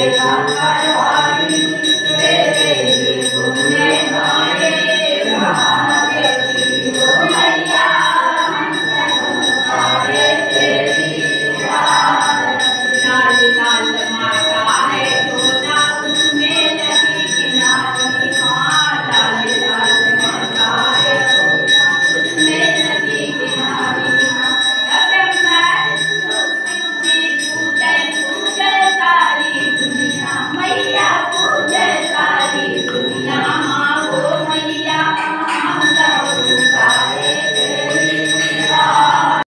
Hare Rama